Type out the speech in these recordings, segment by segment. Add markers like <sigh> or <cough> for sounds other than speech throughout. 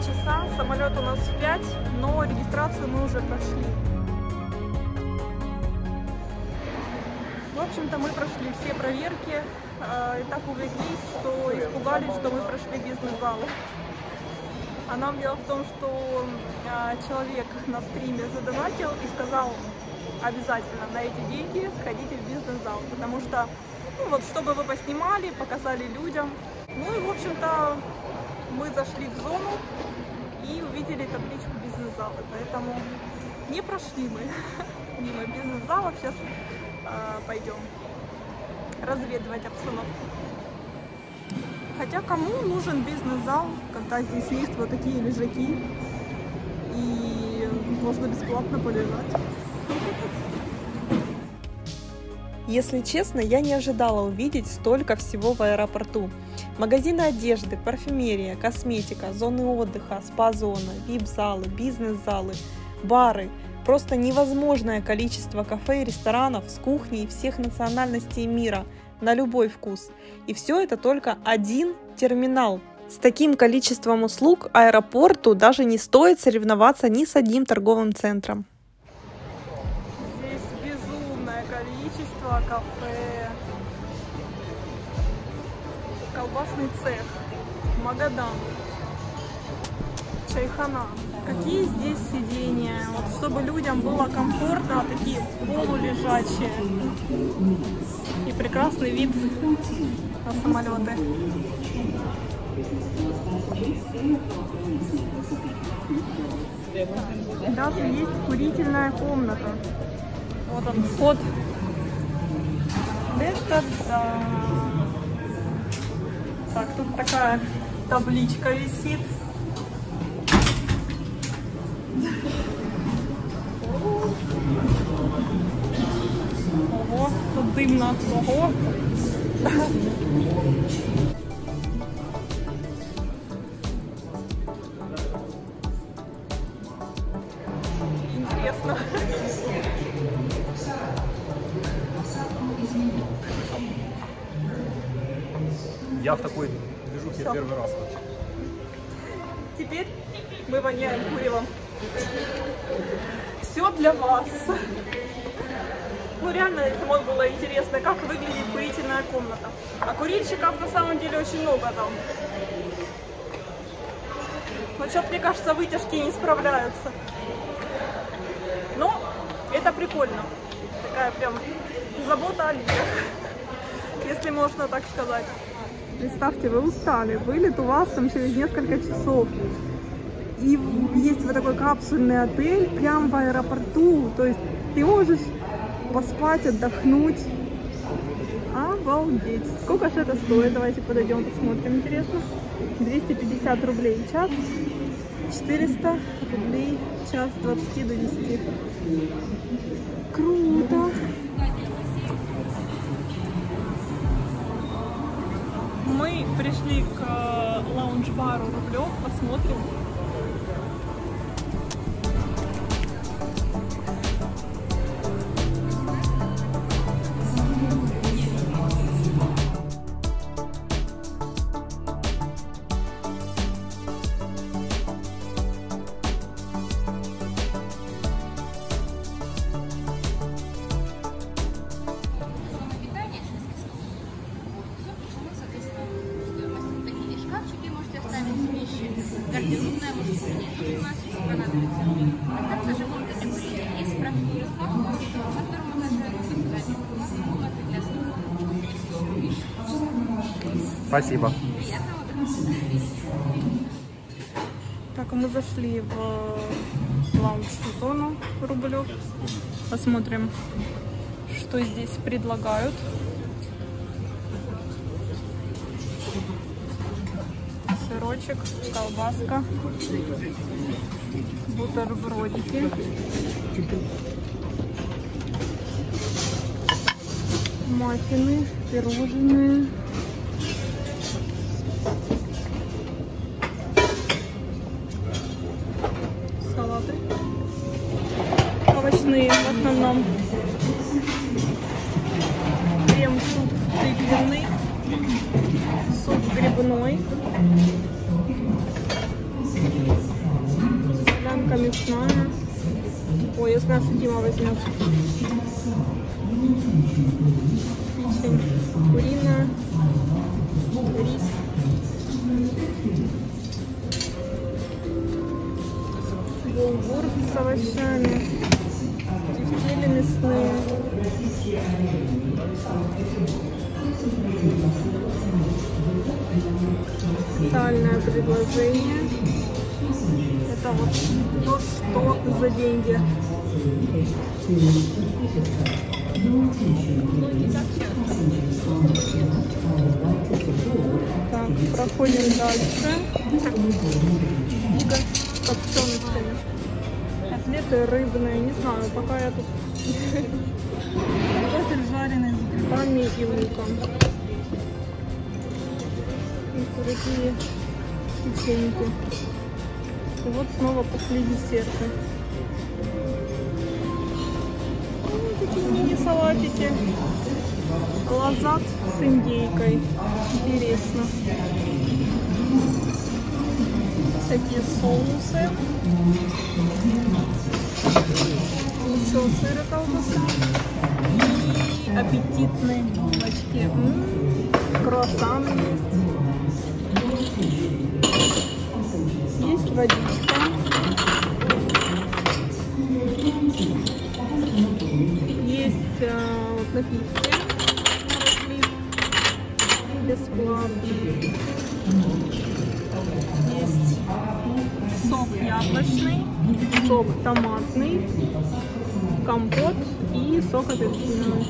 Сейчас 2 часа, самолет у нас в 5, но регистрацию мы уже прошли. В общем-то, мы прошли все проверки э, и так увлеклись, что испугались, что мы прошли бизнес-залы. А нам дело в том, что э, человек на стриме задонатил и сказал обязательно на эти деньги сходите в бизнес-зал, потому что, ну вот, чтобы вы поснимали, показали людям. Ну и, в общем-то, мы зашли в зону и увидели табличку бизнес-зала, поэтому не прошли мы <laughs> мимо бизнес-зала, сейчас э, пойдем разведывать обстановку. Хотя кому нужен бизнес-зал, когда здесь есть вот такие лежаки и можно бесплатно полежать. Если честно, я не ожидала увидеть столько всего в аэропорту. Магазины одежды, парфюмерия, косметика, зоны отдыха, спа-зона, вип-залы, бизнес-залы, бары. Просто невозможное количество кафе и ресторанов с кухней всех национальностей мира на любой вкус. И все это только один терминал. С таким количеством услуг аэропорту даже не стоит соревноваться ни с одним торговым центром. Здесь безумное количество кафе, колбасный цех, Магадан, чайхана. Какие здесь сидения, вот чтобы людям было комфортно, такие полулежачие. И прекрасный вид на самолеты. Даже есть курительная комната. Вот он вход. Это да. Такая табличка висит. Ого, тут дымно. Ого. Интересно. Я в такой движухе Всё. первый раз вообще. Теперь мы воняем куревом. Все для вас. Ну реально, самой было интересно, как выглядит курительная комната. А курильщиков на самом деле очень много там. Но что-то, мне кажется, вытяжки не справляются. Но это прикольно. Такая прям забота о людях. <laughs> Если можно так сказать. Представьте, вы устали, вылет у вас там через несколько часов. И есть вот такой капсульный отель прямо в аэропорту. То есть ты можешь поспать, отдохнуть. Обалдеть. Сколько же это стоит? Давайте подойдем, посмотрим, интересно. 250 рублей в час. 400 рублей в час с 20 до 10. Круто. Мы пришли к э, лаунж-бару Рублев, посмотрим. Спасибо. Так, а мы зашли в лаунж-зону Рублев. Посмотрим, что здесь предлагают. Сырочек, колбаска, бутербродики. Маффины, пирожные. Основном. Крем-суп тыквенный. Суп грибной. Солянка мясная. Ой, знаю, что Дима возьмет. Куриная. Рис. Булгур с овощами. Тефтели мясные. Специальное предложение. Это вот то, что за деньги. Так, проходим дальше. Копченостями. Котлеты рыбные, не знаю, пока я тут Картофель жареный с грибами и луком. И такие печеньки. И вот снова пошли десерты. Ну, такие мини-салатики. Лазат с индейкой. Интересно. Всякие соусы. Еще сыр и колбаса. И аппетитные булочки. М-м, Круассан есть. Есть водичка. Есть э, вот напитки. Разлив. Сок яблочный, сок томатный, компот и сок апельсиновый.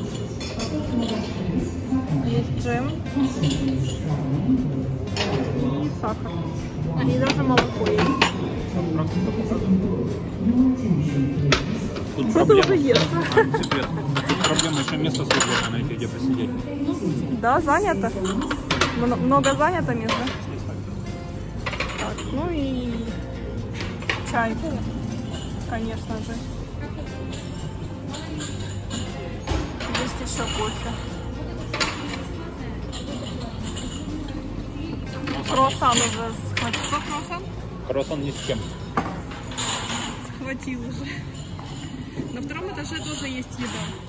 Есть джем и сахар. И даже молоко есть. Тут Что ты уже ешь? А, секрет. Проблема еще место свободное найти, где посидеть. Да, занято. Мно- Много занято мест, да? Так, ну и чай, конечно же. Есть еще кофе. Круассан уже схватил. Что, круассан? Круассан ни с чем. Схватил уже. На втором этаже тоже есть еда.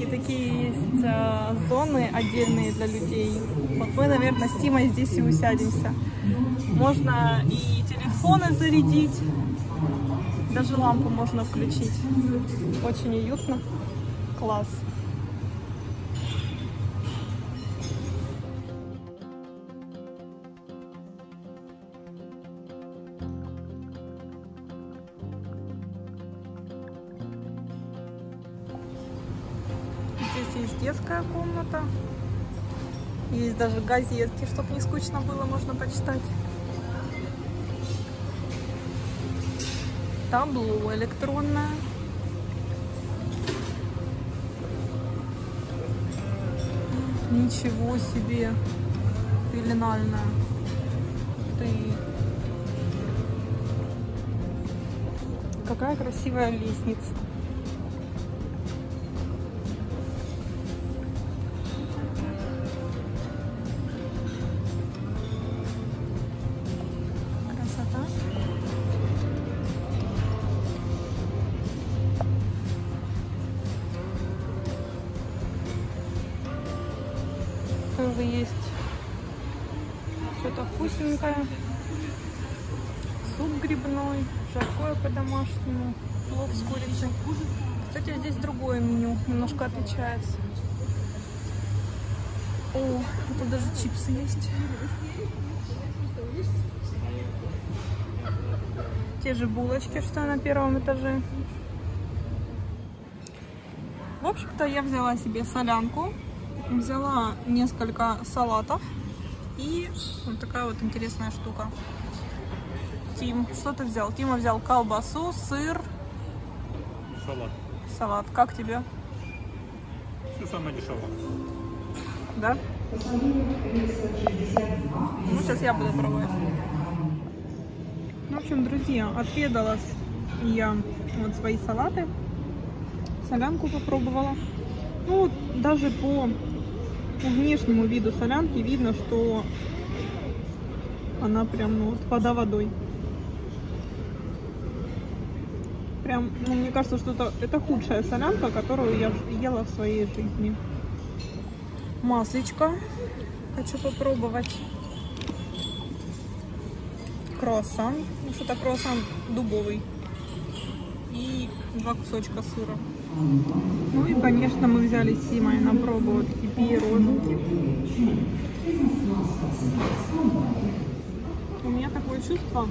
И такие есть э, зоны отдельные для людей. Вот мы, наверное, с Тимой здесь и усядемся. Можно и телефоны зарядить, даже лампу можно включить. Очень уютно. Класс. Комната. Есть даже газетки, чтобы не скучно было, можно почитать. Табло электронное. Ничего себе. Пеленальная. Ты. Какая красивая лестница. Красота. Тоже есть что-то вкусненькое. Суп грибной, жаркое по-домашнему, плов с курицей. Кстати, здесь другое меню, немножко отличается. О, тут даже чипсы есть. Те же булочки, что на первом этаже. В общем-то, я взяла себе солянку, взяла несколько салатов И вот такая вот интересная штука. Тим, что ты взял? Тима взял колбасу, сыр, Салат. салат. Как тебе? Все самое дешевое. Да? Ну, сейчас я буду пробовать. В общем, друзья, отведалась я вот свои салаты. Солянку попробовала. Ну, даже по внешнему виду солянки видно, что она прям, ну, вот вода водой. Прям, ну, мне кажется, что это, это худшая солянка, которую я ела в своей жизни. Маслечко. Хочу попробовать. Круассан. Ну, что-то круассан дубовый. И два кусочка сыра. Ну и, конечно, мы взяли с Симой на пробу вот пироженки. У меня такое чувство,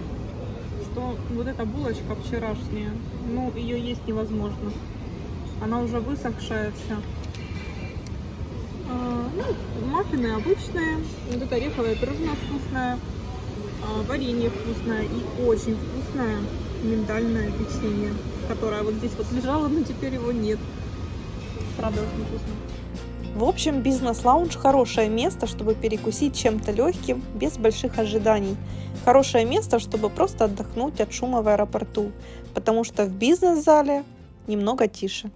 что вот эта булочка вчерашняя, ну, ее есть невозможно. Она уже высохшая вся. А, ну, маффины обычные. Вот это ореховое пирожное вкусное. А, Варенье вкусное и очень вкусное миндальное печенье, которое вот здесь вот лежало, но теперь его нет. Правда, очень вкусно. В общем, бизнес-лаунж – хорошее место, чтобы перекусить чем-то легким, без больших ожиданий. Хорошее место, чтобы просто отдохнуть от шума в аэропорту, потому что в бизнес-зале немного тише.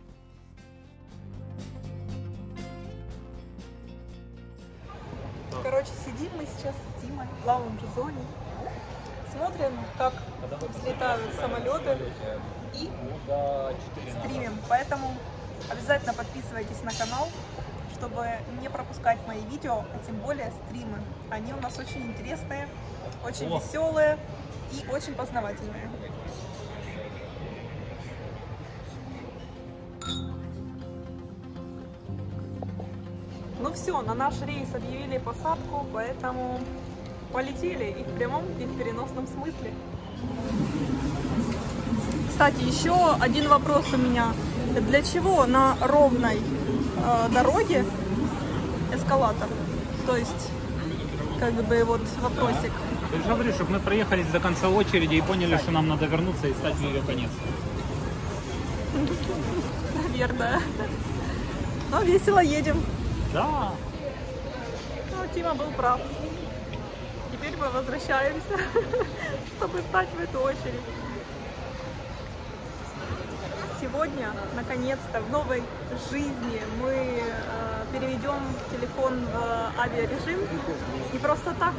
Чтобы не пропускать мои видео, а тем более стримы. Они у нас очень интересные, очень веселые и очень познавательные. Ну все, на наш рейс объявили посадку, поэтому полетели и в прямом, и в переносном смысле. Кстати, еще один вопрос у меня. Для чего на ровной э, дороге эскалатор? То есть, как бы вот вопросик. Я же говорю, чтобы мы проехались до конца очереди и поняли, что нам надо вернуться и стать в ее конец. Наверное. Но весело едем. Да. Ну, Тима был прав. Теперь мы возвращаемся, <laughs> чтобы стать в эту очередь. Сегодня, наконец-то, в новой жизни мы э, переведем телефон в авиарежим. Не просто так.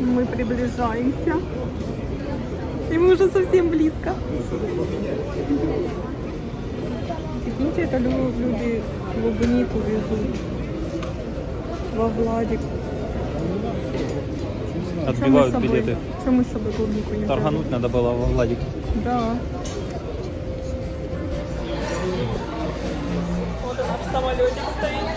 Мы приближаемся. И мы уже совсем близко. Прикиньте, это лю- люди клубнику везут. Во Владик. Чё мы с собой- чё мы с собой клубнику не взяли? надо было во Владике. Да. Вот она в самолете стоит.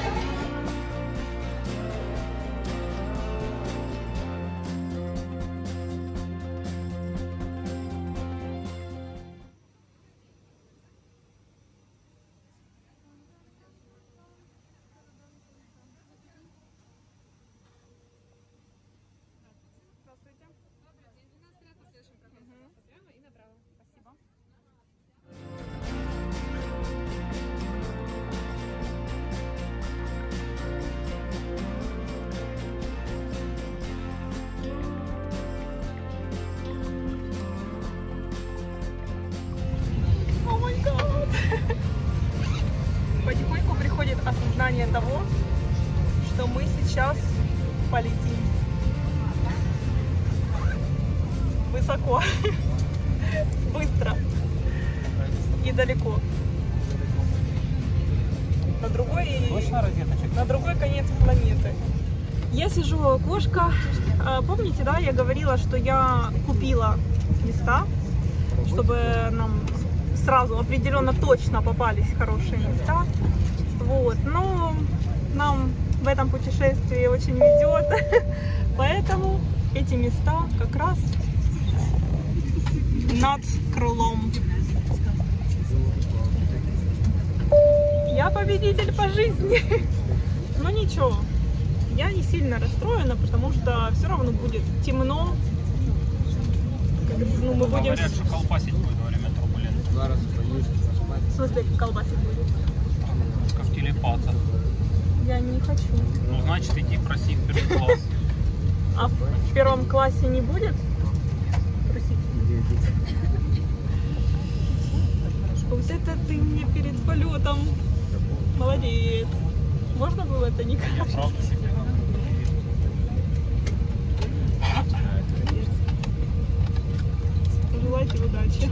На другой, розеточек? на другой конец планеты. Я сижу у окошка. Помните, да, я говорила, что я купила места, чтобы нам сразу определенно точно попались хорошие места. Вот, но нам в этом путешествии очень везет, <laughs> поэтому эти места как раз над крылом. Я победитель по жизни. <laughs> Ну ничего, я не сильно расстроена, потому что все равно будет темно. Ну, мы будем... Говорят, что колбасить будет во время турбулентности. В смысле, колбасить будет? Как в телепатах. Я не хочу. Ну, значит, иди проси в первый класс. А в в первом классе не будет? Простите. Вот это ты мне перед полетом. Молодец. Можно было это не надо. Желайте удачи.